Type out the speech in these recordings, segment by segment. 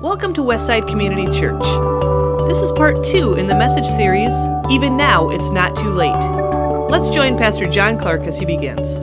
Welcome to Westside Community Church. This is part two in the message series, Even Now It's Not Too Late. Let's join Pastor John Clark as he begins.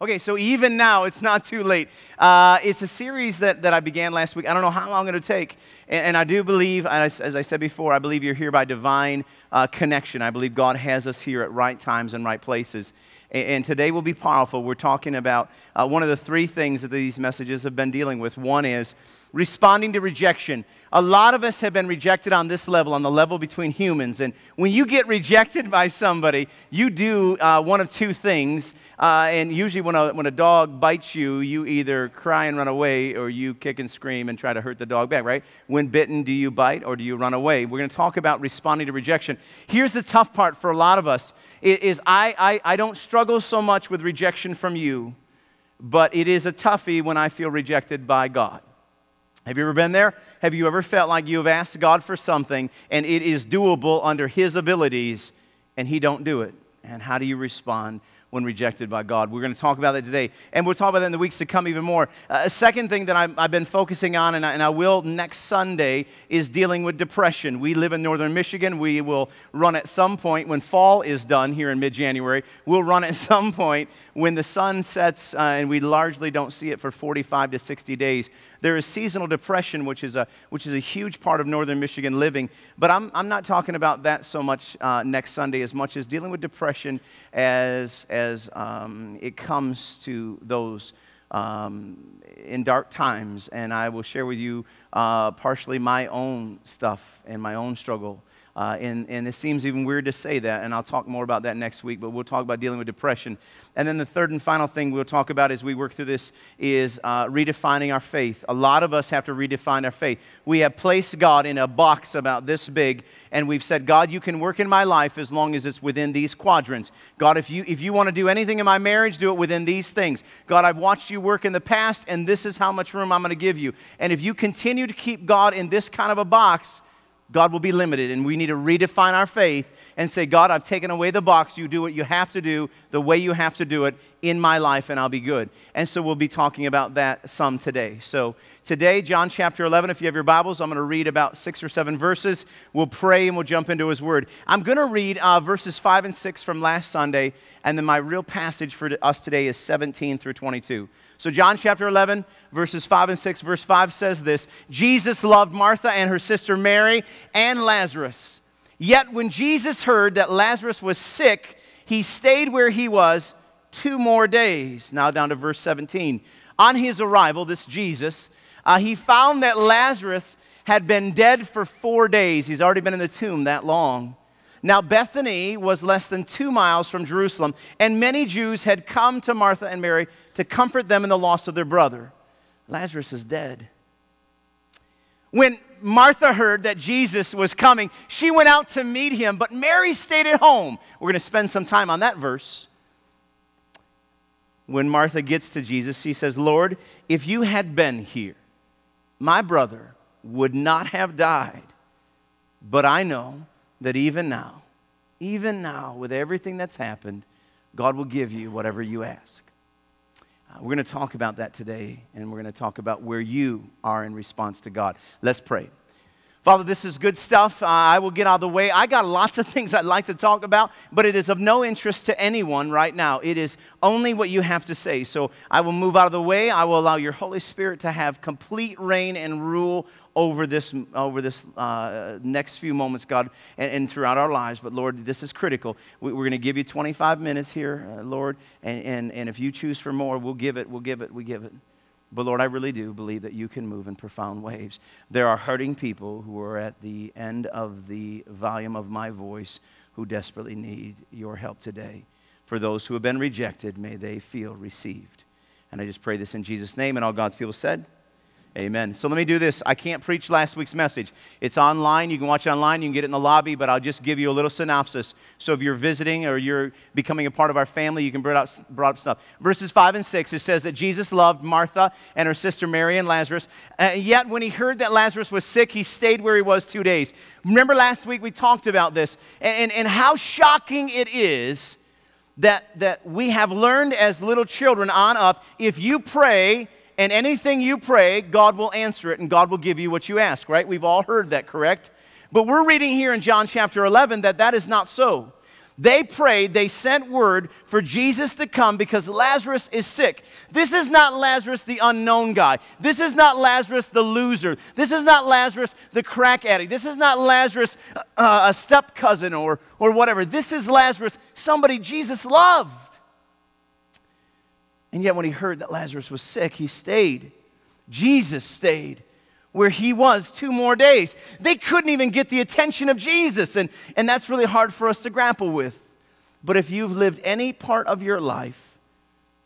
Okay, so even now, it's not too late. Uh, it's a series that, that I began last week. I don't know how long it'll take. And, and I do believe, as, as, I said before, I believe you're here by divine uh, connection. I believe God has us here at right times and right places. And, today will be powerful. We're talking about uh, one of the three things that these messages have been dealing with. One is responding to rejection. A lot of us have been rejected on this level, on the level between humans. And when you get rejected by somebody, you do uh, one of two things. Uh, and usually, when a, when a dog bites you, you either cry and run away or you kick and scream and try to hurt the dog back, right? When bitten, do you bite or do you run away? We're going to talk about responding to rejection. Here's the tough part for a lot of us is I, I, I don't struggle so much with rejection from you, but it is a toughie when I feel rejected by God. Have you ever been there? Have you ever felt like you have asked God for something and it is doable under his abilities and he don't do it? And how do you respond when rejected by God. We're going to talk about that today. And we'll talk about that in the weeks to come even more. Uh, a second thing that i have been focusing on, and I, and I, will next Sunday, is dealing with depression. We live in northern Michigan. We will run at some point when fall is done here in mid January. We'll run at some point when the sun sets, uh, and we largely don't see it for 45 to 60 days. There is seasonal depression, which is a, which is a huge part of northern Michigan living. But I'm, I'm not talking about that so much uh, next Sunday as much as dealing with depression as, as um, it comes to those um, in dark times. And I will share with you uh, partially my own stuff and my own struggle uh, and, and it seems even weird to say that, and I'll talk more about that next week, but we'll talk about dealing with depression. And then the third and final thing we'll talk about as we work through this is uh, redefining our faith. A lot of us have to redefine our faith. We have placed God in a box about this big, and we've said, God, you can work in my life as long as it's within these quadrants. God, if you, if you want to do anything in my marriage, do it within these things. God, I've watched you work in the past, and this is how much room I'm going to give you. And if you continue to keep God in this kind of a box, God will be limited, and we need to redefine our faith and say, God, I've taken away the box. You do what you have to do, the way you have to do it in my life, and I'll be good. And so we'll be talking about that some today. So today, John chapter 11, if you have your Bibles, I'm going to read about six or seven verses. We'll pray and we'll jump into his word. I'm going to read uh, verses 5 and 6 from last Sunday, and then my real passage for us today is 17 through 22. So, John chapter 11, verses 5 and 6, verse 5 says this Jesus loved Martha and her sister Mary and Lazarus. Yet, when Jesus heard that Lazarus was sick, he stayed where he was two more days. Now, down to verse 17. On his arrival, this Jesus, uh, he found that Lazarus had been dead for four days. He's already been in the tomb that long. Now, Bethany was less than two miles from Jerusalem, and many Jews had come to Martha and Mary to comfort them in the loss of their brother. Lazarus is dead. When Martha heard that Jesus was coming, she went out to meet him, but Mary stayed at home. We're going to spend some time on that verse. When Martha gets to Jesus, she says, Lord, if you had been here, my brother would not have died. But I know that even now, even now, with everything that's happened, God will give you whatever you ask. Uh, we're going to talk about that today, and we're going to talk about where you are in response to God. Let's pray. Father, this is good stuff. Uh, I will get out of the way. I got lots of things I'd like to talk about, but it is of no interest to anyone right now. It is only what you have to say. So I will move out of the way. I will allow your Holy Spirit to have complete reign and rule over this, over this uh, next few moments, God, and, and, throughout our lives. But Lord, this is critical. We, are going to give you 25 minutes here, uh, Lord, and, and, and if you choose for more, we'll give it, we'll give it, we give it. But Lord, I really do believe that you can move in profound ways. There are hurting people who are at the end of the volume of my voice who desperately need your help today. For those who have been rejected, may they feel received. And I just pray this in Jesus' name. And all God's people said, Amen. So let me do this. I can't preach last week's message. It's online. You can watch it online. You can get it in the lobby, but I'll just give you a little synopsis. So if you're visiting or you're becoming a part of our family, you can bring up, bring up stuff. Verses 5 and 6, it says that Jesus loved Martha and her sister Mary and Lazarus. Uh, yet when he heard that Lazarus was sick, he stayed where he was two days. Remember last week we talked about this and, and, and how shocking it is that, that we have learned as little children on up if you pray and anything you pray, God will answer it and God will give you what you ask, right? We've all heard that, correct? But we're reading here in John chapter 11 that that is not so. They prayed, they sent word for Jesus to come because Lazarus is sick. This is not Lazarus, the unknown guy. This is not Lazarus, the loser. This is not Lazarus, the crack addict. This is not Lazarus, uh, a step cousin or, or whatever. This is Lazarus, somebody Jesus loved. And yet, when he heard that Lazarus was sick, he stayed. Jesus stayed where he was two more days. They couldn't even get the attention of Jesus, and, and that's really hard for us to grapple with. But if you've lived any part of your life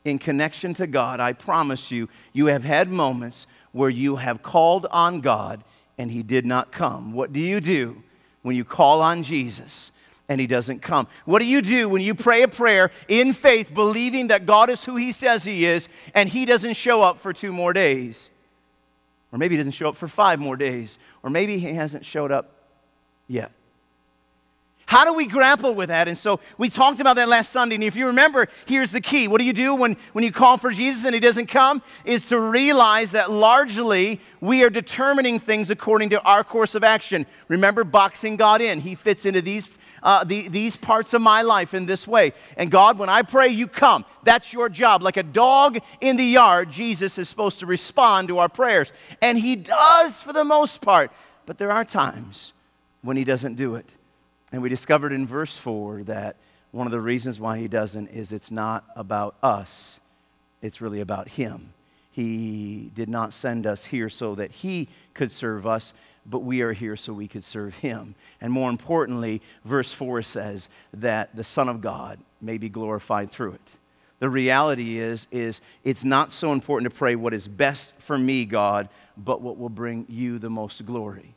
in connection to God, I promise you, you have had moments where you have called on God and he did not come. What do you do when you call on Jesus? And he doesn't come. What do you do when you pray a prayer in faith, believing that God is who he says he is, and he doesn't show up for two more days? Or maybe he doesn't show up for five more days. Or maybe he hasn't showed up yet. How do we grapple with that? And so we talked about that last Sunday. And if you remember, here's the key. What do you do when, when you call for Jesus and he doesn't come? Is to realize that largely we are determining things according to our course of action. Remember boxing God in. He fits into these uh, the, these parts of my life in this way. And God, when I pray, you come. That's your job. Like a dog in the yard, Jesus is supposed to respond to our prayers. And he does for the most part. But there are times when he doesn't do it. And we discovered in verse 4 that one of the reasons why he doesn't is it's not about us, it's really about him. He did not send us here so that he could serve us, but we are here so we could serve him. And more importantly, verse 4 says that the Son of God may be glorified through it. The reality is, is it's not so important to pray what is best for me, God, but what will bring you the most glory.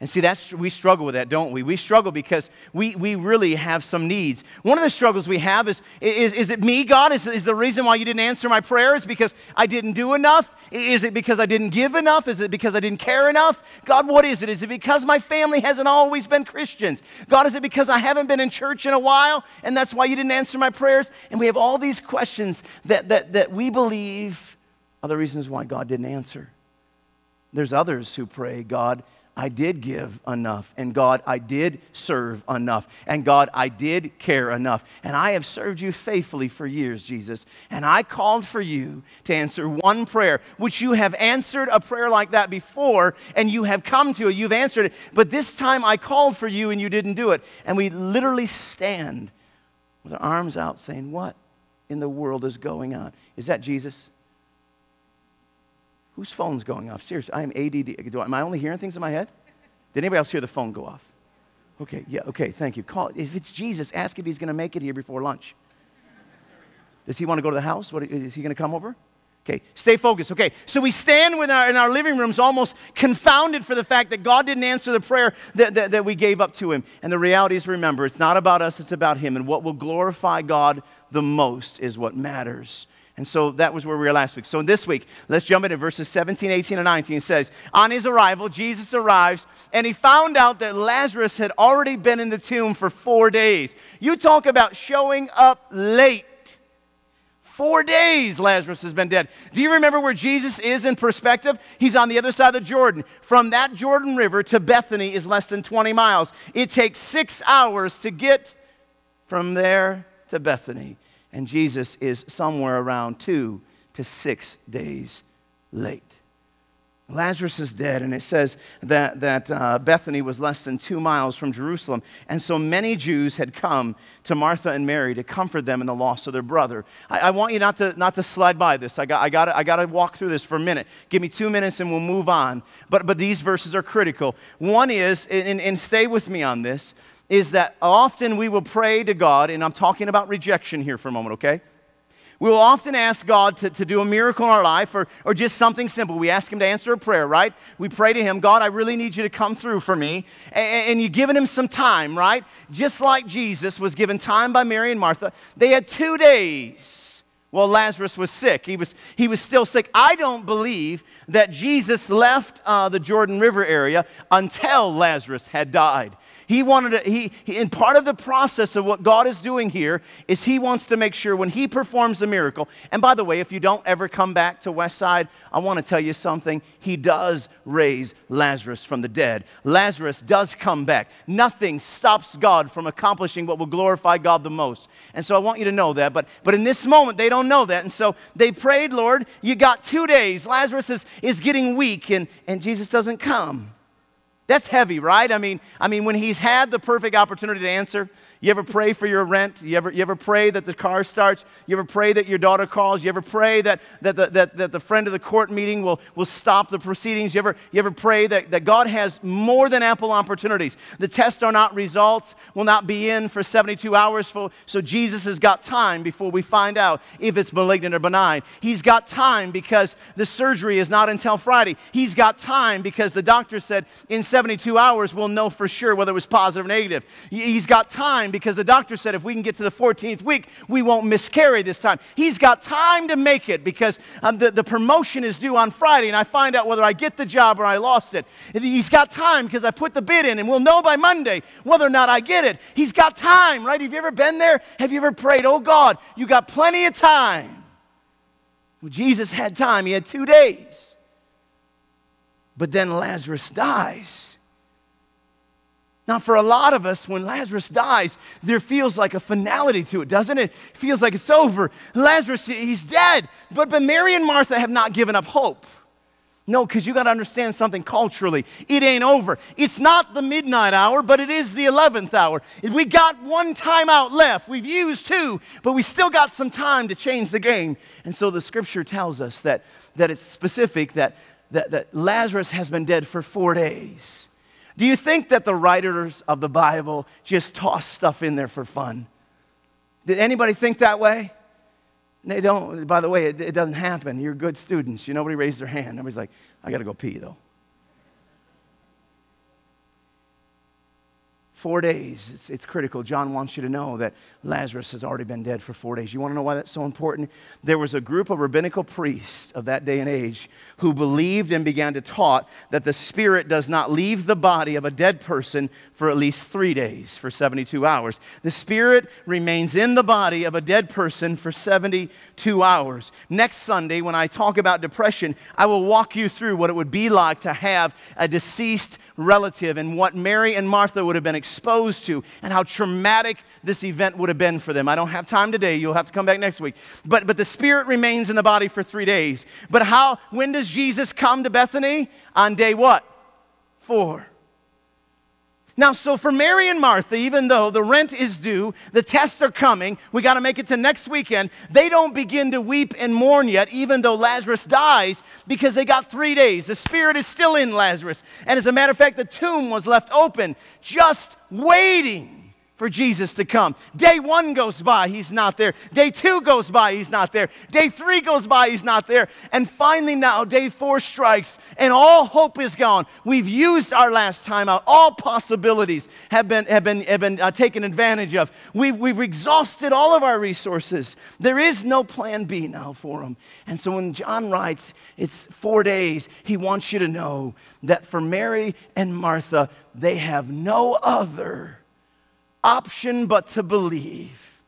And see, that's, we struggle with that, don't we? We struggle because we, we really have some needs. One of the struggles we have is is, is it me, God? Is, is the reason why you didn't answer my prayers because I didn't do enough? Is it because I didn't give enough? Is it because I didn't care enough? God, what is it? Is it because my family hasn't always been Christians? God, is it because I haven't been in church in a while and that's why you didn't answer my prayers? And we have all these questions that, that, that we believe are the reasons why God didn't answer. There's others who pray, God, I did give enough. And God, I did serve enough. And God, I did care enough. And I have served you faithfully for years, Jesus. And I called for you to answer one prayer, which you have answered a prayer like that before, and you have come to it. You've answered it. But this time I called for you and you didn't do it. And we literally stand with our arms out saying, What in the world is going on? Is that Jesus? Whose phone's going off? Seriously, I am ADD. Do, I, am I only hearing things in my head? Did anybody else hear the phone go off? Okay, yeah, okay, thank you. Call. If it's Jesus, ask if he's going to make it here before lunch. Does he want to go to the house? What, is he going to come over? Okay, stay focused. Okay, so we stand our, in our living rooms almost confounded for the fact that God didn't answer the prayer that, that, that we gave up to Him. And the reality is, remember, it's not about us, it's about Him. And what will glorify God the most is what matters. And so that was where we were last week. So this week, let's jump into verses 17, 18, and 19. It says, On his arrival, Jesus arrives, and he found out that Lazarus had already been in the tomb for four days. You talk about showing up late. Four days Lazarus has been dead. Do you remember where Jesus is in perspective? He's on the other side of the Jordan. From that Jordan River to Bethany is less than 20 miles. It takes six hours to get from there to Bethany and Jesus is somewhere around two to six days late. Lazarus is dead, and it says that, that uh, Bethany was less than two miles from Jerusalem. And so many Jews had come to Martha and Mary to comfort them in the loss of their brother. I, I want you not to, not to slide by this. I got, I, got I got to walk through this for a minute. Give me two minutes and we'll move on. But, but these verses are critical. One is, and, and stay with me on this, is that often we will pray to God, and I'm talking about rejection here for a moment, okay? We will often ask God to, to do a miracle in our life or, or just something simple. We ask Him to answer a prayer, right? We pray to Him, God, I really need you to come through for me. And, and you've given Him some time, right? Just like Jesus was given time by Mary and Martha. They had two days. Well, Lazarus was sick. He was, he was still sick. I don't believe that Jesus left uh, the Jordan River area until Lazarus had died. He wanted to, he, he, and part of the process of what God is doing here is He wants to make sure when He performs a miracle, and by the way, if you don't ever come back to West Side, I want to tell you something. He does raise Lazarus from the dead. Lazarus does come back. Nothing stops God from accomplishing what will glorify God the most. And so I want you to know that. But, but in this moment, they don't know that. And so they prayed, Lord, you got two days. Lazarus is, is getting weak, and, and Jesus doesn't come. That's heavy, right? I mean, I mean, when he's had the perfect opportunity to answer, you ever pray for your rent? You ever, you ever pray that the car starts? You ever pray that your daughter calls? You ever pray that, that, the, that, that the friend of the court meeting will, will stop the proceedings? You ever, you ever pray that, that God has more than ample opportunities? The tests are not results, will not be in for 72 hours. For, so Jesus has got time before we find out if it's malignant or benign. He's got time because the surgery is not until Friday. He's got time because the doctor said in 72 hours we'll know for sure whether it was positive or negative. He's got time because the doctor said if we can get to the 14th week, we won't miscarry this time. He's got time to make it because um, the, the promotion is due on Friday and I find out whether I get the job or I lost it. He's got time because I put the bid in and we'll know by Monday whether or not I get it. He's got time, right? Have you ever been there? Have you ever prayed, oh God, you got plenty of time? Well, Jesus had time, he had two days. But then Lazarus dies. Now, for a lot of us, when Lazarus dies, there feels like a finality to it, doesn't it? it feels like it's over. Lazarus, he's dead. But, but Mary and Martha have not given up hope. No, because you got to understand something culturally. It ain't over. It's not the midnight hour, but it is the 11th hour. We got one time out left. We've used two, but we still got some time to change the game. And so the scripture tells us that, that it's specific that, that, that Lazarus has been dead for four days. Do you think that the writers of the Bible just toss stuff in there for fun? Did anybody think that way? They don't, by the way, it, it doesn't happen. You're good students. You nobody raised their hand. Nobody's like, I got to go pee though. Four days. It's, it's, critical. John wants you to know that Lazarus has already been dead for four days. You want to know why that's so important? There was a group of rabbinical priests of that day and age who believed and began to taught that the spirit does not leave the body of a dead person for at least three days, for 72 hours. The spirit remains in the body of a dead person for 72 hours. Next Sunday, when I talk about depression, I will walk you through what it would be like to have a deceased relative and what Mary and Martha would have been exposed to and how traumatic this event would have been for them. I don't have time today. You'll have to come back next week. But, but the spirit remains in the body for three days. But how, when does Jesus come to Bethany? On day what? Four. Now, so for Mary and Martha, even though the rent is due, the tests are coming, we got to make it to next weekend, they don't begin to weep and mourn yet, even though Lazarus dies, because they got three days. The spirit is still in Lazarus. And as a matter of fact, the tomb was left open, just waiting for Jesus to come. Day one goes by, he's not there. Day two goes by, he's not there. Day three goes by, he's not there. And finally, now, day four strikes, and all hope is gone. We've used our last time out. All possibilities have been, have been, have been uh, taken advantage of. We've, we've exhausted all of our resources. There is no plan B now for them. And so when John writes, it's four days, he wants you to know that for Mary and Martha, they have no other option but to believe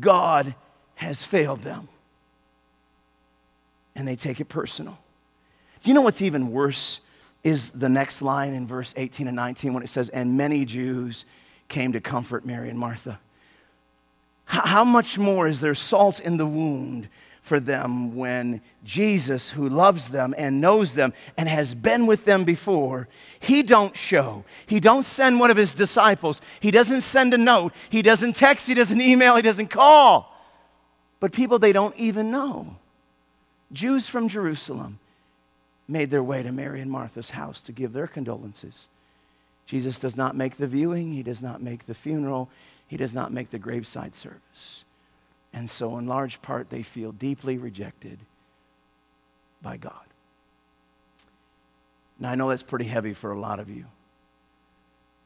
God has failed them. And they take it personal. Do you know what's even worse? Is the next line in verse 18 and 19 when it says, And many Jews came to comfort Mary and Martha. How much more is there salt in the wound for them when Jesus, who loves them and knows them and has been with them before, he don't show. He don't send one of his disciples. He doesn't send a note. He doesn't text. He doesn't email. He doesn't call. But people they don't even know. Jews from Jerusalem made their way to Mary and Martha's house to give their condolences. Jesus does not make the viewing. He does not make the funeral. He does not make the graveside service. And so, in large part, they feel deeply rejected by God. Now, I know that's pretty heavy for a lot of you.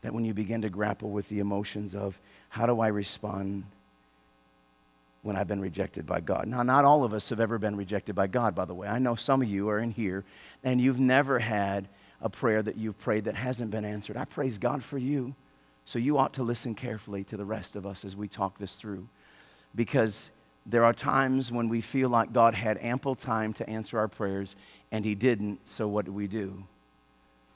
That when you begin to grapple with the emotions of how do I respond when I've been rejected by God. Now, not all of us have ever been rejected by God, by the way. I know some of you are in here and you've never had a prayer that you've prayed that hasn't been answered. I praise God for you. So you ought to listen carefully to the rest of us as we talk this through. Because there are times when we feel like God had ample time to answer our prayers and He didn't, so what do we do?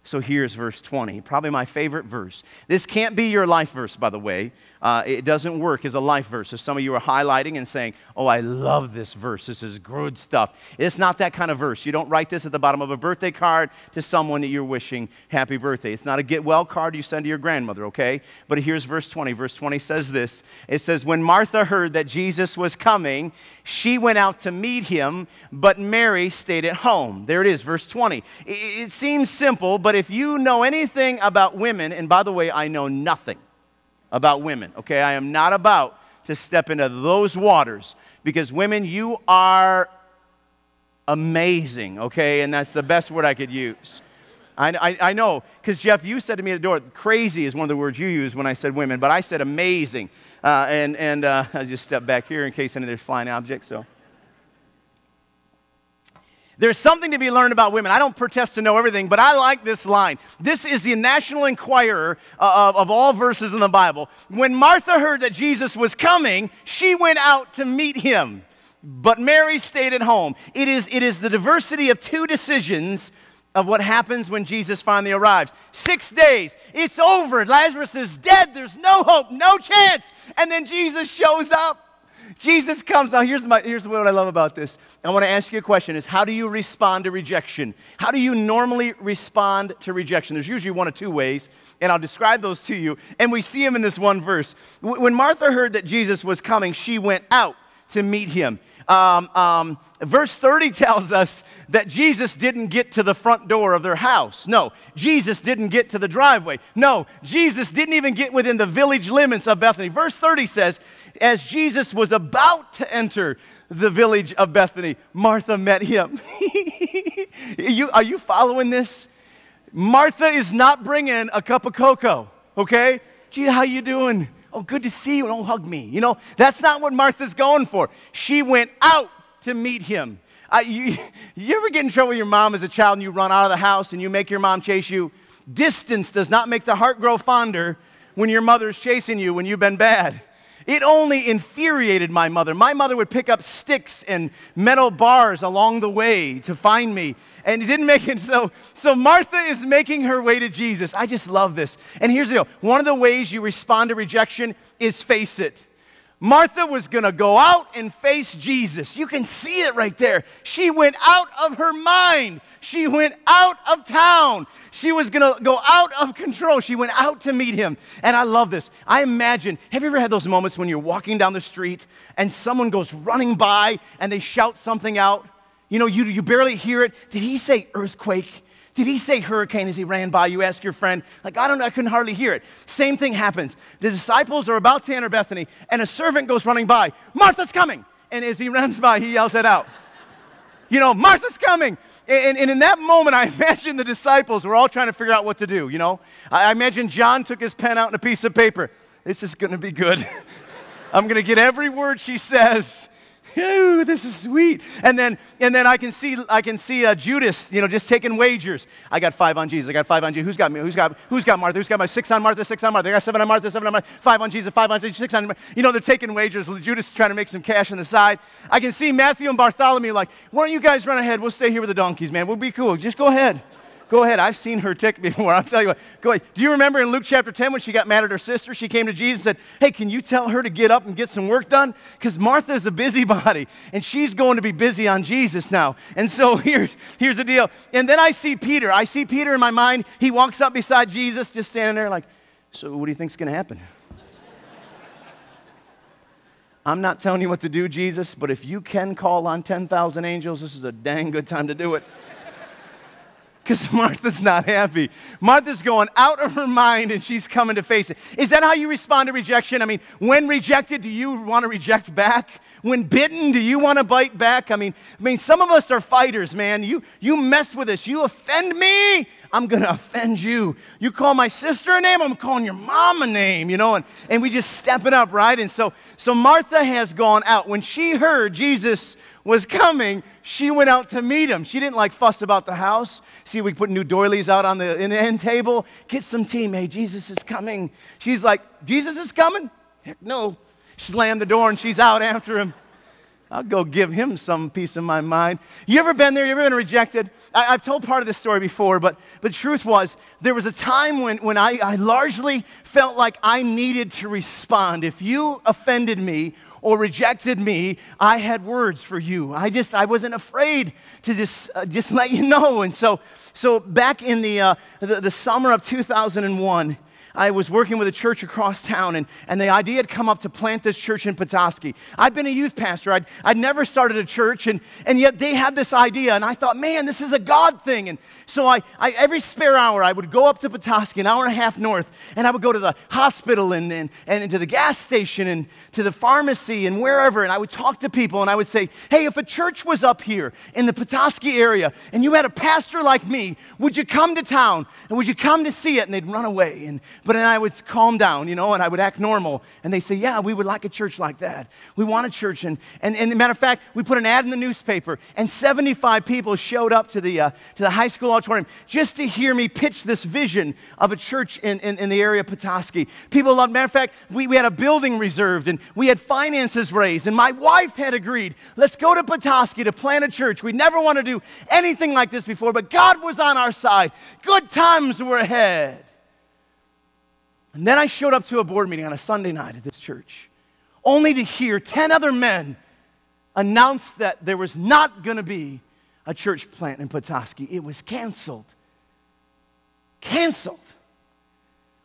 So here's verse 20, probably my favorite verse. This can't be your life verse, by the way. Uh, it doesn't work as a life verse. If some of you are highlighting and saying, Oh, I love this verse, this is good stuff. It's not that kind of verse. You don't write this at the bottom of a birthday card to someone that you're wishing happy birthday. It's not a get well card you send to your grandmother, okay? But here's verse 20. Verse 20 says this It says, When Martha heard that Jesus was coming, she went out to meet him, but Mary stayed at home. There it is, verse 20. It, it seems simple, but if you know anything about women, and by the way, I know nothing about women, okay? I am not about to step into those waters because women, you are amazing, okay? And that's the best word I could use. I, I, I know, because Jeff, you said to me at the door, crazy is one of the words you used when I said women, but I said amazing. Uh, and and uh, I just step back here in case any of there's flying objects, so. There's something to be learned about women. I don't protest to know everything, but I like this line. This is the National Enquirer uh, of, of, all verses in the Bible. When Martha heard that Jesus was coming, she went out to meet him, but Mary stayed at home. It is, it is the diversity of two decisions of what happens when Jesus finally arrives. Six days, it's over. Lazarus is dead. There's no hope, no chance. And then Jesus shows up. Jesus comes. Now, here's, my, here's what I love about this. I want to ask you a question is how do you respond to rejection? How do you normally respond to rejection? There's usually one of two ways, and I'll describe those to you. And we see them in this one verse. When Martha heard that Jesus was coming, she went out to meet him. Um, um, verse 30 tells us that Jesus didn't get to the front door of their house. No, Jesus didn't get to the driveway. No, Jesus didn't even get within the village limits of Bethany. Verse 30 says, as Jesus was about to enter the village of Bethany, Martha met him. you, are you following this? Martha is not bringing a cup of cocoa, okay? Gee, how you doing? Oh, good to see you. Don't hug me. You know, that's not what Martha's going for. She went out to meet him. Uh, you, you ever get in trouble with your mom as a child and you run out of the house and you make your mom chase you? Distance does not make the heart grow fonder when your mother's chasing you when you've been bad. It only infuriated my mother. My mother would pick up sticks and metal bars along the way to find me. And it didn't make it so. So Martha is making her way to Jesus. I just love this. And here's the deal one of the ways you respond to rejection is face it. Martha was going to go out and face Jesus. You can see it right there. She went out of her mind. She went out of town. She was going to go out of control. She went out to meet him. And I love this. I imagine, have you ever had those moments when you're walking down the street and someone goes running by and they shout something out? You know, you, you barely hear it. Did he say earthquake? Did he say hurricane as he ran by? You ask your friend. Like, I don't know, I couldn't hardly hear it. Same thing happens. The disciples are about to enter Bethany, and a servant goes running by. Martha's coming. And as he runs by, he yells it out. You know, Martha's coming. And, and, in that moment, I imagine the disciples were all trying to figure out what to do, you know? I imagine John took his pen out and a piece of paper. This is going to be good. I'm going to get every word she says Ooh, this is sweet. And then, and then I can see, I can see uh, Judas, you know, just taking wagers. I got five on Jesus. I got five on Jesus. Who's got me? Who's got, who's got Martha? Who's got my six on Martha? Six on Martha. I got seven on Martha. Seven on Martha. Five on Jesus. Five on Jesus. Six on. Martha. You know, they're taking wagers. Judas is trying to make some cash on the side. I can see Matthew and Bartholomew like, why don't you guys run ahead? We'll stay here with the donkeys, man. We'll be cool. Just go ahead. Go ahead. I've seen her tick before. I'll tell you what. Go ahead. Do you remember in Luke chapter 10 when she got mad at her sister? She came to Jesus and said, Hey, can you tell her to get up and get some work done? Because Martha's a busybody and she's going to be busy on Jesus now. And so here's, here's the deal. And then I see Peter. I see Peter in my mind. He walks up beside Jesus, just standing there like, So what do you think's going to happen? I'm not telling you what to do, Jesus, but if you can call on 10,000 angels, this is a dang good time to do it because Martha's not happy. Martha's going out of her mind and she's coming to face it. Is that how you respond to rejection? I mean, when rejected, do you want to reject back? When bitten, do you want to bite back? I mean, I mean, some of us are fighters, man. You, you mess with us. You offend me, I'm going to offend you. You call my sister a name, I'm calling your mom a name, you know, and, and we just step it up, right? And so, so Martha has gone out. When she heard Jesus was coming, she went out to meet him. She didn't like fuss about the house. See, we put new doilies out on the, in the end table. Get some tea, Hey, Jesus is coming. She's like, Jesus is coming? Heck no. She slammed the door and she's out after him. I'll go give him some piece of my mind. You ever been there? You ever been rejected? I, have told part of this story before, but, but truth was, there was a time when, when I, I largely felt like I needed to respond. If you offended me or rejected me, I had words for you. I just, I wasn't afraid to just, uh, just let you know. And so, so back in the, uh, the, the summer of 2001, I was working with a church across town, and, and the idea had come up to plant this church in Petoskey. I'd been a youth pastor, I'd, I'd never started a church, and, and yet they had this idea, and I thought, man, this is a God thing. And so I, I every spare hour, I would go up to Petoskey, an hour and a half north, and I would go to the hospital and, and, and to the gas station and to the pharmacy and wherever, and I would talk to people, and I would say, hey, if a church was up here in the Petoskey area, and you had a pastor like me, would you come to town, and would you come to see it? And they'd run away. And but then I would calm down, you know, and I would act normal. And they say, Yeah, we would like a church like that. We want a church. And, and, and matter of fact, we put an ad in the newspaper, and 75 people showed up to the, uh, to the high school auditorium just to hear me pitch this vision of a church in, in, in the area of Petoskey. People loved, matter of fact, we, we had a building reserved, and we had finances raised, and my wife had agreed, let's go to Petoskey to plant a church. We never want to do anything like this before, but God was on our side. Good times were ahead. And then I showed up to a board meeting on a Sunday night at this church, only to hear 10 other men announce that there was not going to be a church plant in Petoskey. It was canceled. Canceled.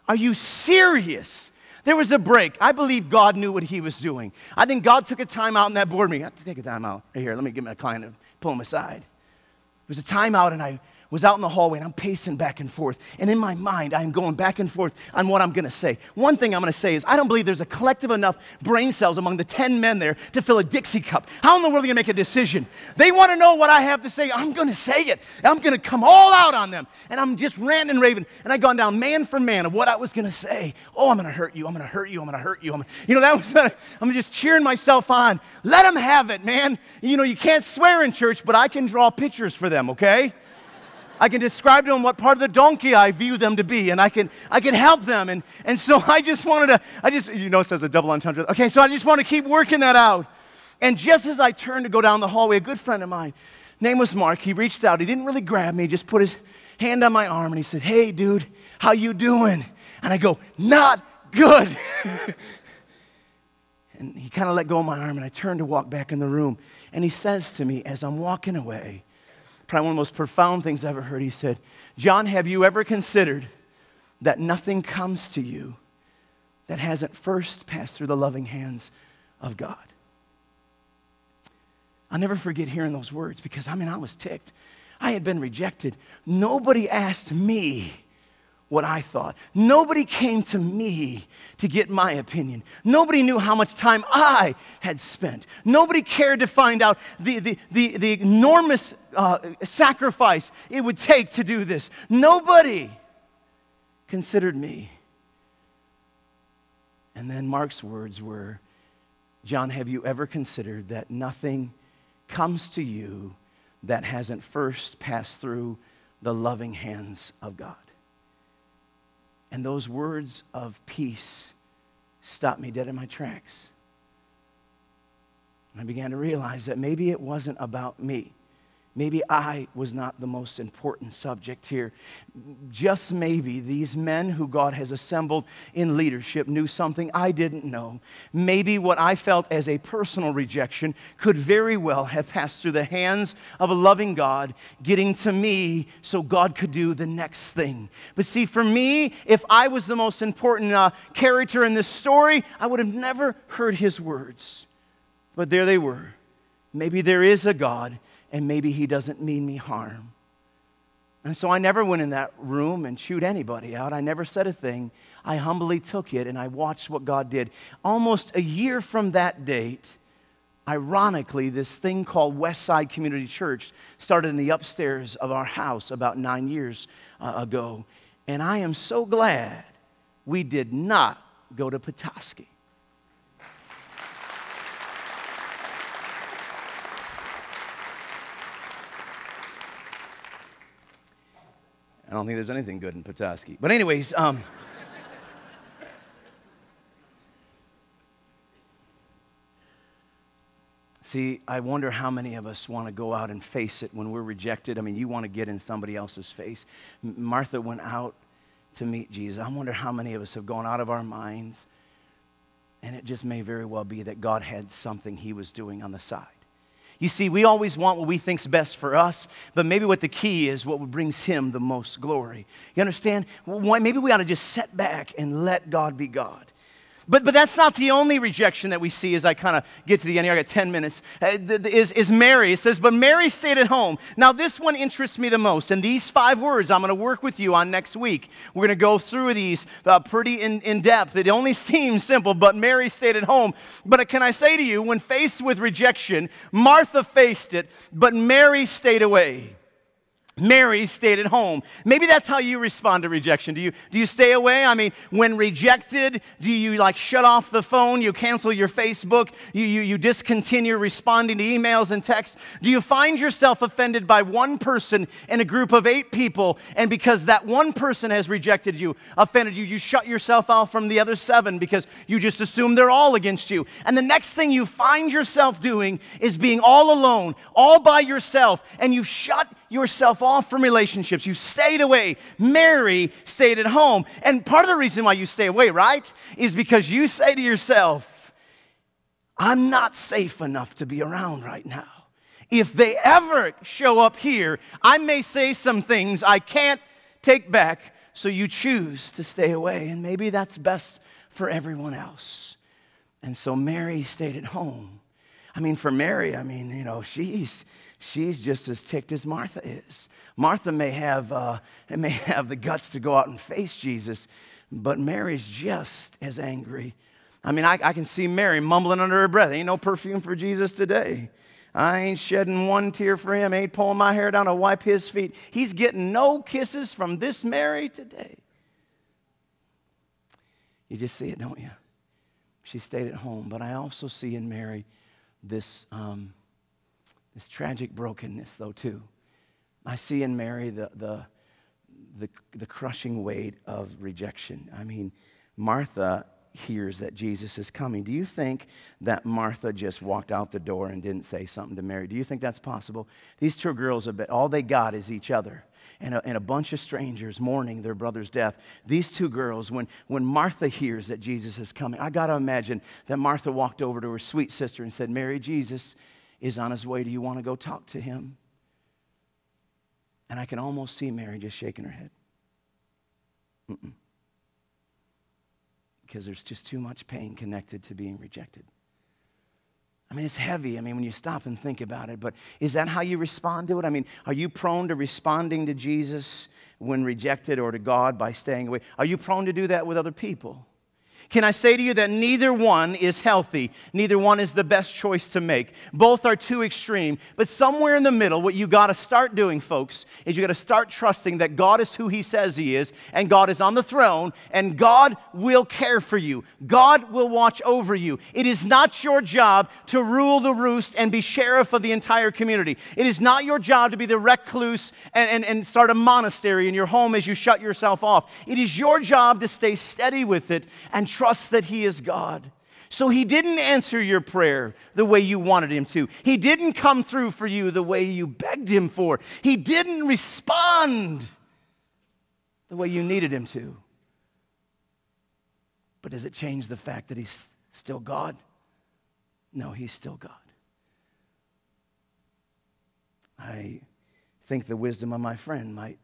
Are you serious? There was a break. I believe God knew what he was doing. I think God took a time out in that board meeting. I have to take a time out. Right here, let me give my client and pull him aside. It was a time out, and I was out in the hallway and I'm pacing back and forth. And in my mind, I'm going back and forth on what I'm going to say. One thing I'm going to say is I don't believe there's a collective enough brain cells among the 10 men there to fill a Dixie cup. How in the world are they going to make a decision? They want to know what I have to say. I'm going to say it. I'm going to come all out on them. And I'm just ranting and raving. And I've gone down man for man of what I was going to say. Oh, I'm going to hurt you. I'm going to hurt you. I'm going to hurt you. I'm, you know, that was, uh, I'm just cheering myself on. Let them have it, man. You know, you can't swear in church, but I can draw pictures for them, okay? I can describe to them what part of the donkey I view them to be, and I can, I can help them. And, and so I just wanted to, I just, you know, it says a double entendre. Okay, so I just want to keep working that out. And just as I turned to go down the hallway, a good friend of mine, name was Mark, he reached out. He didn't really grab me, just put his hand on my arm, and he said, hey, dude, how you doing? And I go, not good. and he kind of let go of my arm, and I turned to walk back in the room. And he says to me as I'm walking away, probably one of the most profound things I've ever heard. He said, John, have you ever considered that nothing comes to you that hasn't first passed through the loving hands of God? I'll never forget hearing those words because I mean, I was ticked. I had been rejected. Nobody asked me what I thought. Nobody came to me to get my opinion. Nobody knew how much time I had spent. Nobody cared to find out the, the, the, the enormous uh, sacrifice it would take to do this. Nobody considered me. And then Mark's words were John, have you ever considered that nothing comes to you that hasn't first passed through the loving hands of God? And those words of peace stopped me dead in my tracks. I began to realize that maybe it wasn't about me. Maybe I was not the most important subject here. Just maybe these men who God has assembled in leadership knew something I didn't know. Maybe what I felt as a personal rejection could very well have passed through the hands of a loving God, getting to me so God could do the next thing. But see, for me, if I was the most important uh, character in this story, I would have never heard his words. But there they were. Maybe there is a God and maybe he doesn't mean me harm. And so I never went in that room and chewed anybody out. I never said a thing. I humbly took it and I watched what God did. Almost a year from that date, ironically, this thing called Westside Community Church started in the upstairs of our house about nine years uh, ago. And I am so glad we did not go to Petoskey. I don't think there's anything good in Petoskey. But, anyways, um, See, I wonder how many of us want to go out and face it when we're rejected. I mean, you want to get in somebody else's face. Martha went out to meet Jesus. I wonder how many of us have gone out of our minds, and it just may very well be that God had something He was doing on the side. You see, we always want what we think's best for us, but maybe what the key is what brings Him the most glory. You understand? Maybe we ought to just set back and let God be God. But, but that's not the only rejection that we see as I kind of get to the end here. I got 10 minutes. Uh, is, is Mary. It says, But Mary stayed at home. Now, this one interests me the most. And these five words I'm going to work with you on next week. We're going to go through these uh, pretty in, in depth. It only seems simple, but Mary stayed at home. But can I say to you, when faced with rejection, Martha faced it, but Mary stayed away. Mary stayed at home. Maybe that's how you respond to rejection. Do you, do you stay away? I mean, when rejected, do you like shut off the phone? You cancel your Facebook? You, you, you discontinue responding to emails and texts? Do you find yourself offended by one person in a group of eight people, and because that one person has rejected you, offended you, you shut yourself out from the other seven because you just assume they're all against you? And the next thing you find yourself doing is being all alone, all by yourself, and you shut yourself off from relationships. You stayed away. Mary stayed at home. And part of the reason why you stay away, right, is because you say to yourself, I'm not safe enough to be around right now. If they ever show up here, I may say some things I can't take back, so you choose to stay away. And maybe that's best for everyone else. And so Mary stayed at home. I mean, for Mary, I mean, you know, she's she's just as ticked as Martha is. Martha may have, uh, may have the guts to go out and face Jesus, but Mary's just as angry. I mean, I, I can see Mary mumbling under her breath, Ain't no perfume for Jesus today. I ain't shedding one tear for him, ain't pulling my hair down to wipe his feet. He's getting no kisses from this Mary today. You just see it, don't you? She stayed at home. But I also see in Mary this um, this tragic brokenness, though, too. I see in Mary the, the, the, the crushing weight of rejection. I mean, Martha hears that Jesus is coming. Do you think that Martha just walked out the door and didn't say something to Mary? Do you think that's possible? These two girls, have all they got is each other. And a, and a bunch of strangers mourning their brother's death. These two girls, when, when Martha hears that Jesus is coming, I got to imagine that Martha walked over to her sweet sister and said, Mary, Jesus is on his way. Do you want to go talk to him? And I can almost see Mary just shaking her head. Mm-mm. Because there's just too much pain connected to being rejected. I mean, it's heavy. I mean, when you stop and think about it, but is that how you respond to it? I mean, are you prone to responding to Jesus when rejected or to God by staying away? Are you prone to do that with other people? Can I say to you that neither one is healthy? Neither one is the best choice to make. Both are too extreme. But somewhere in the middle, what you got to start doing, folks, is you got to start trusting that God is who He says He is, and God is on the throne, and God will care for you. God will watch over you. It is not your job to rule the roost and be sheriff of the entire community. It is not your job to be the recluse and, and, and start a monastery in your home as you shut yourself off. It is your job to stay steady with it and trust that He is God. So He didn't answer your prayer the way you wanted Him to. He didn't come through for you the way you begged Him for. He didn't respond the way you needed Him to. But does it change the fact that He's still God? No, He's still God. I think the wisdom of my friend might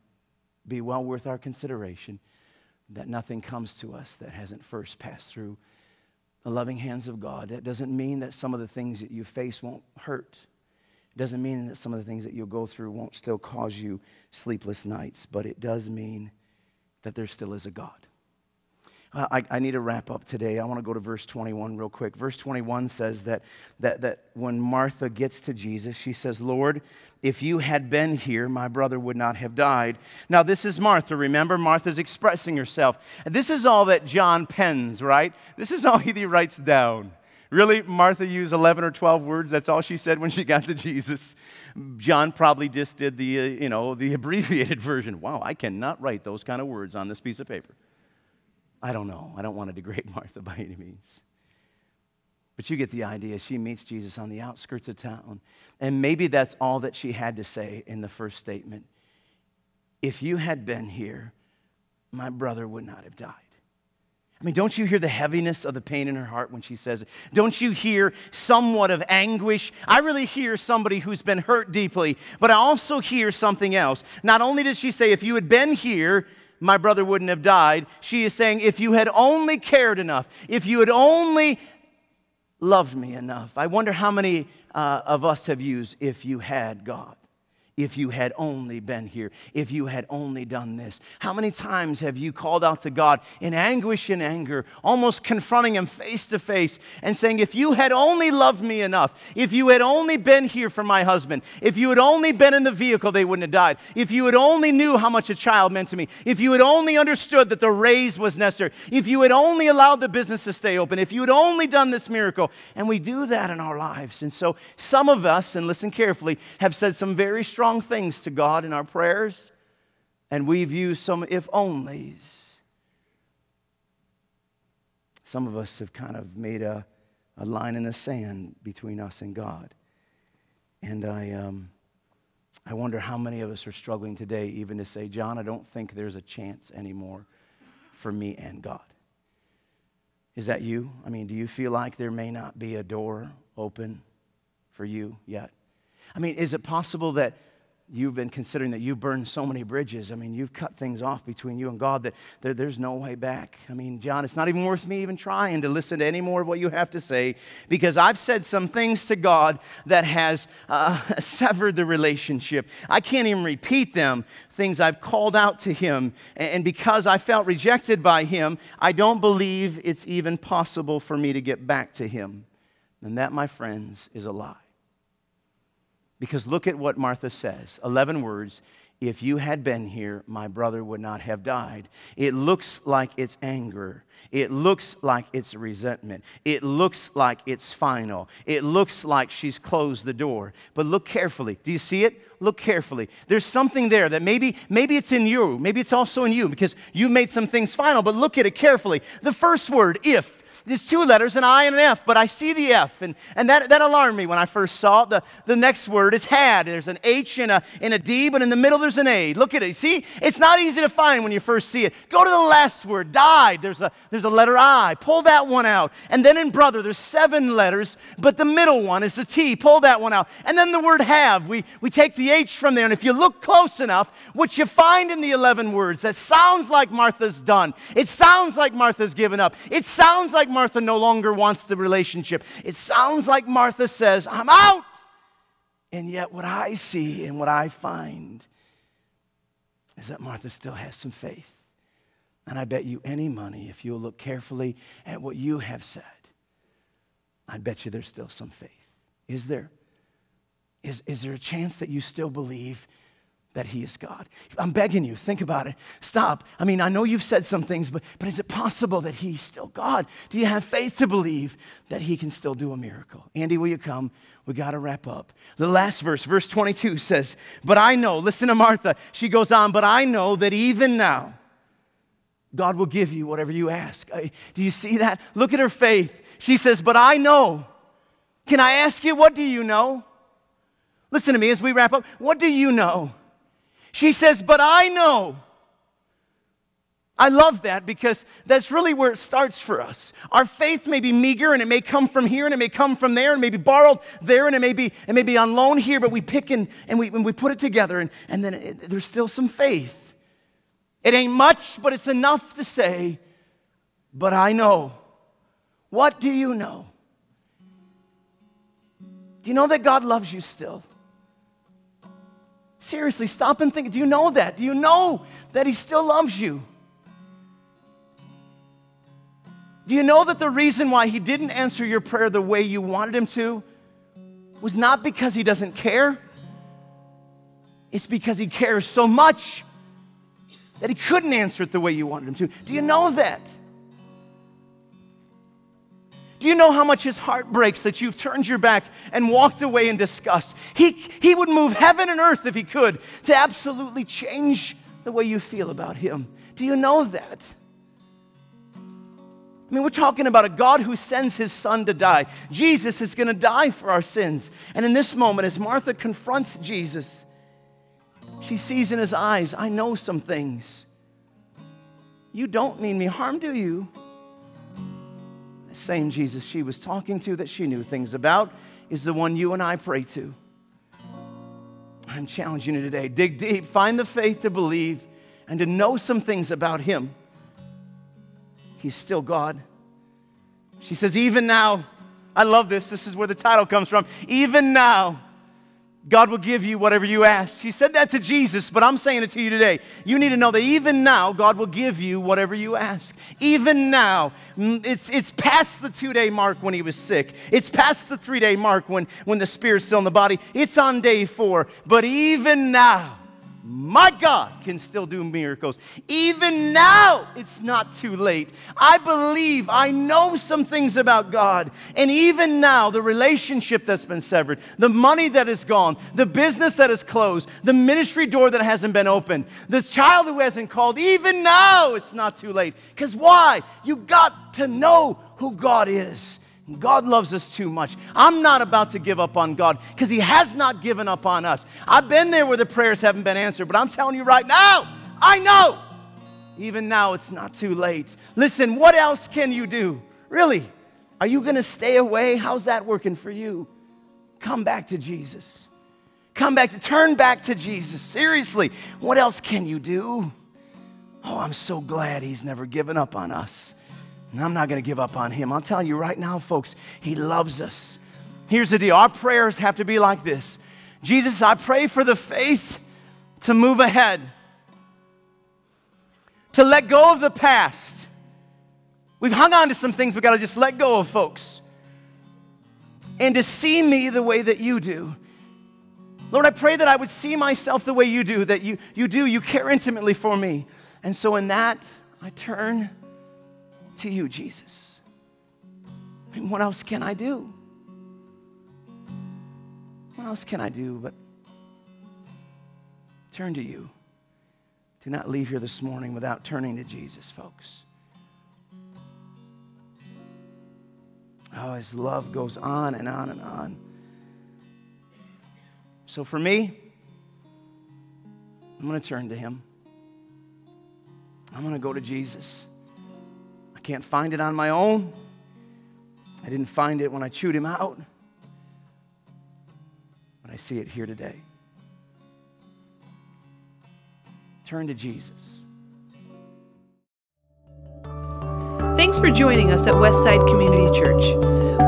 be well worth our consideration that nothing comes to us that hasn't first passed through the loving hands of God. That doesn't mean that some of the things that you face won't hurt. It doesn't mean that some of the things that you'll go through won't still cause you sleepless nights, but it does mean that there still is a God. I, I, need to wrap up today. I want to go to verse 21 real quick. Verse 21 says that, that, that when Martha gets to Jesus, she says, Lord, if you had been here, my brother would not have died. Now, this is Martha. Remember, Martha's expressing herself. This is all that John pens, right? This is all he writes down. Really, Martha used 11 or 12 words. That's all she said when she got to Jesus. John probably just did the, uh, you know, the abbreviated version. Wow, I cannot write those kind of words on this piece of paper. I don't know. I don't want to degrade Martha by any means. But you get the idea. She meets Jesus on the outskirts of town. And maybe that's all that she had to say in the first statement. If you had been here, my brother would not have died. I mean, don't you hear the heaviness of the pain in her heart when she says it? Don't you hear somewhat of anguish? I really hear somebody who's been hurt deeply, but I also hear something else. Not only does she say, if you had been here, my brother wouldn't have died, she is saying, if you had only cared enough, if you had only loved me enough. I wonder how many uh, of us have used if you had God if you had only been here, if you had only done this. How many times have you called out to God in anguish and anger, almost confronting Him face to face and saying, If you had only loved me enough, if you had only been here for my husband, if you had only been in the vehicle, they wouldn't have died. If you had only knew how much a child meant to me, if you had only understood that the raise was necessary, if you had only allowed the business to stay open, if you had only done this miracle. And we do that in our lives. And so some of us, and listen carefully, have said some very strong strong things to God in our prayers, and we've used some if onlys. Some of us have kind of made a, a line in the sand between us and God. And I, um, I wonder how many of us are struggling today even to say, John, I don't think there's a chance anymore for me and God. Is that you? I mean, do you feel like there may not be a door open for you yet? I mean, is it possible that you've been considering that you've burned so many bridges. I mean, you've cut things off between you and God that there, there's no way back. I mean, John, it's not even worth me even trying to listen to any more of what you have to say because I've said some things to God that has uh, severed the relationship. I can't even repeat them, things I've called out to Him. And because I felt rejected by Him, I don't believe it's even possible for me to get back to Him. And that, my friends, is a lie. Because look at what Martha says 11 words. If you had been here, my brother would not have died. It looks like it's anger. It looks like it's resentment. It looks like it's final. It looks like she's closed the door. But look carefully. Do you see it? Look carefully. There's something there that maybe, maybe it's in you. Maybe it's also in you because you made some things final, but look at it carefully. The first word, if, there's two letters, an I and an F, but I see the F, and, and that, that alarmed me when I first saw it. The, the next word is had. There's an H and a, and a D, but in the middle there's an A. Look at it. See, it's not easy to find when you first see it. Go to the last word, died. There's a, there's a letter I. Pull that one out. And then in brother, there's seven letters, but the middle one is the T. Pull that one out. And then the word have. We, we take the H from there, and if you look close enough, what you find in the 11 words, that sounds like Martha's done. It sounds like Martha's given up. It sounds like Martha no longer wants the relationship. It sounds like Martha says, I'm out. And yet, what I see and what I find is that Martha still has some faith. And I bet you any money, if you'll look carefully at what you have said, I bet you there's still some faith. Is there? Is, is there a chance that you still believe that He is God. I'm begging you, think about it. Stop. I mean, I know you've said some things, but, but is it possible that He's still God? Do you have faith to believe that He can still do a miracle? Andy, will you come? We got to wrap up. The last verse, verse 22 says, But I know, listen to Martha. She goes on, But I know that even now, God will give you whatever you ask. Do you see that? Look at her faith. She says, But I know. Can I ask you, what do you know? Listen to me as we wrap up. What do you know? She says, But I know. I love that because that's really where it starts for us. Our faith may be meager and it may come from here and it may come from there and may be borrowed there and it may be, it may be on loan here, but we pick and, and, we, and we put it together and, and then it, there's still some faith. It ain't much, but it's enough to say, But I know. What do you know? Do you know that God loves you still? Seriously, stop and think. Do you know that? Do you know that He still loves you? Do you know that the reason why He didn't answer your prayer the way you wanted Him to was not because He doesn't care? It's because He cares so much that He couldn't answer it the way you wanted Him to. Do you know that? Do you know how much his heart breaks that you've turned your back and walked away in disgust? He, he would move heaven and earth if he could to absolutely change the way you feel about him. Do you know that? I mean, we're talking about a God who sends his son to die. Jesus is going to die for our sins. And in this moment, as Martha confronts Jesus, she sees in his eyes, I know some things. You don't mean me harm, do you? Same Jesus she was talking to that she knew things about is the one you and I pray to. I'm challenging you today. Dig deep, find the faith to believe and to know some things about him. He's still God. She says, Even now, I love this. This is where the title comes from. Even now, God will give you whatever you ask. He said that to Jesus, but I'm saying it to you today. You need to know that even now, God will give you whatever you ask. Even now, mm, it's, it's past the two day mark when he was sick, it's past the three day mark when, when the spirit's still in the body. It's on day four. But even now, my God can still do miracles. Even now, it's not too late. I believe, I know some things about God. And even now, the relationship that's been severed, the money that is gone, the business that is closed, the ministry door that hasn't been opened, the child who hasn't called, even now, it's not too late. Because why? You got to know who God is. God loves us too much. I'm not about to give up on God because He has not given up on us. I've been there where the prayers haven't been answered, but I'm telling you right now, I know. Even now, it's not too late. Listen, what else can you do? Really? Are you going to stay away? How's that working for you? Come back to Jesus. Come back to, turn back to Jesus. Seriously, what else can you do? Oh, I'm so glad He's never given up on us. And I'm not going to give up on him. I'm telling you right now, folks, he loves us. Here's the deal our prayers have to be like this Jesus, I pray for the faith to move ahead, to let go of the past. We've hung on to some things we got to just let go of, folks. And to see me the way that you do. Lord, I pray that I would see myself the way you do, that you, you do, you care intimately for me. And so in that, I turn to you, Jesus. And what else can I do? What else can I do but turn to you? Do not leave here this morning without turning to Jesus, folks. Oh, his love goes on and on and on. So for me, I'm going to turn to him. I'm going to go to Jesus can't find it on my own. I didn't find it when I chewed him out. But I see it here today. Turn to Jesus. Thanks for joining us at Westside Community Church.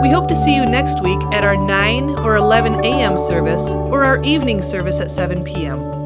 We hope to see you next week at our 9 or 11 a.m. service or our evening service at 7 p.m.